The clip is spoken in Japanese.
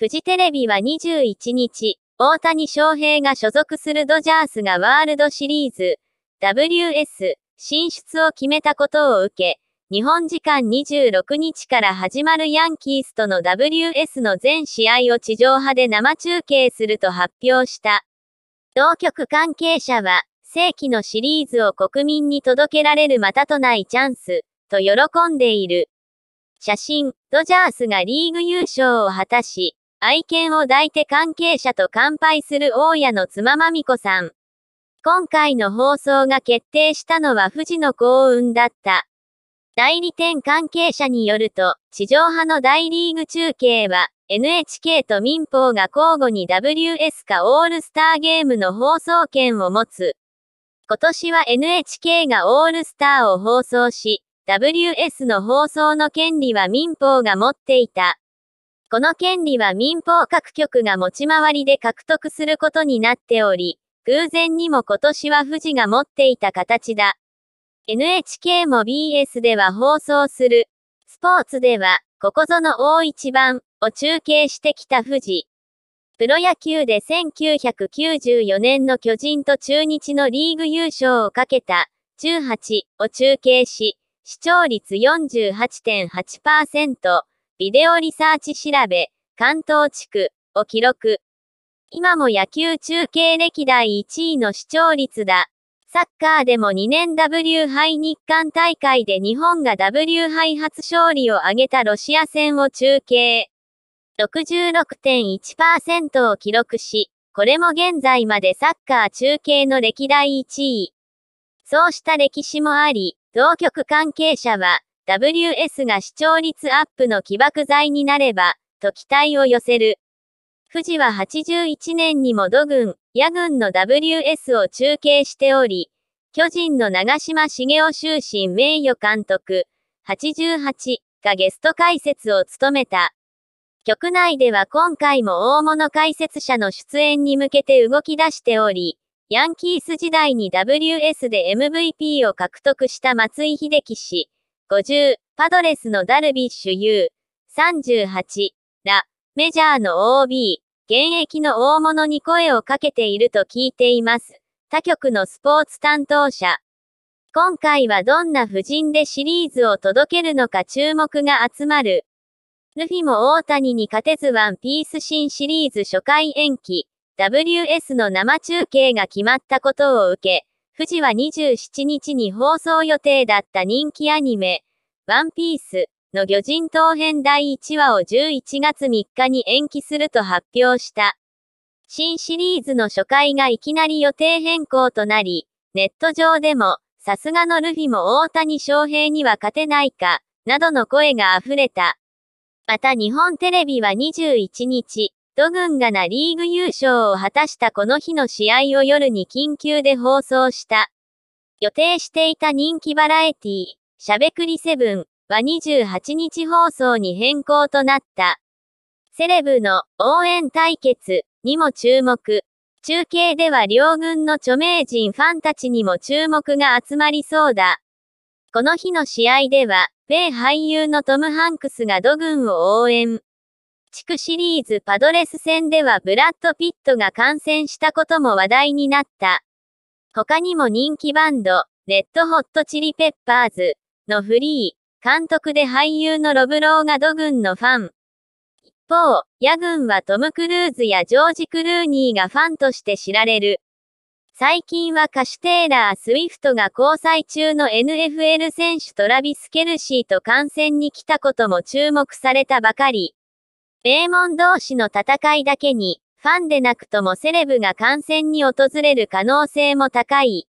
フジテレビは21日、大谷翔平が所属するドジャースがワールドシリーズ、WS、進出を決めたことを受け、日本時間26日から始まるヤンキースとの WS の全試合を地上波で生中継すると発表した。同局関係者は、世紀のシリーズを国民に届けられるまたとないチャンス、と喜んでいる。写真、ドジャースがリーグ優勝を果たし、愛犬を抱いて関係者と乾杯する大家の妻まみこさん。今回の放送が決定したのは富士の幸運だった。代理店関係者によると、地上波の大リーグ中継は、NHK と民放が交互に WS かオールスターゲームの放送権を持つ。今年は NHK がオールスターを放送し、WS の放送の権利は民放が持っていた。この権利は民放各局が持ち回りで獲得することになっており、偶然にも今年は富士が持っていた形だ。NHK も BS では放送する。スポーツでは、ここぞの大一番を中継してきた富士。プロ野球で1994年の巨人と中日のリーグ優勝をかけた18を中継し、視聴率48.8%、ビデオリサーチ調べ、関東地区を記録。今も野球中継歴代1位の視聴率だ。サッカーでも2年 W 杯日韓大会で日本が W 杯初勝利を挙げたロシア戦を中継。66.1%を記録し、これも現在までサッカー中継の歴代1位。そうした歴史もあり、同局関係者は、WS が視聴率アップの起爆剤になれば、と期待を寄せる。富士は81年にも土軍、野軍の WS を中継しており、巨人の長島茂雄終身名誉監督、88がゲスト解説を務めた。局内では今回も大物解説者の出演に向けて動き出しており、ヤンキース時代に WS で MVP を獲得した松井秀喜氏、50、パドレスのダルビッシュ有、38、ら、メジャーの OB、現役の大物に声をかけていると聞いています。他局のスポーツ担当者。今回はどんな布陣でシリーズを届けるのか注目が集まる。ルフィも大谷に勝てずワンピース新シリーズ初回延期。WS の生中継が決まったことを受け、富士は27日に放送予定だった人気アニメ、ワンピースの魚人島編第1話を11月3日に延期すると発表した。新シリーズの初回がいきなり予定変更となり、ネット上でも、さすがのルフィも大谷翔平には勝てないか、などの声が溢れた。また日本テレビは21日、ド軍がなリーグ優勝を果たしたこの日の試合を夜に緊急で放送した。予定していた人気バラエティ、しゃべくりセブンは28日放送に変更となった。セレブの応援対決にも注目。中継では両軍の著名人ファンたちにも注目が集まりそうだ。この日の試合では、米俳優のトム・ハンクスがド軍を応援。地区シリーズパドレス戦ではブラッド・ピットが観戦したことも話題になった。他にも人気バンド、レッドホットチリペッパーズのフリー、監督で俳優のロブローがド軍のファン。一方、ヤ軍はトム・クルーズやジョージ・クルーニーがファンとして知られる。最近は歌手テイラー・スウィフトが交際中の NFL 選手トラビス・ケルシーと観戦に来たことも注目されたばかり。名門同士の戦いだけに、ファンでなくともセレブが観戦に訪れる可能性も高い。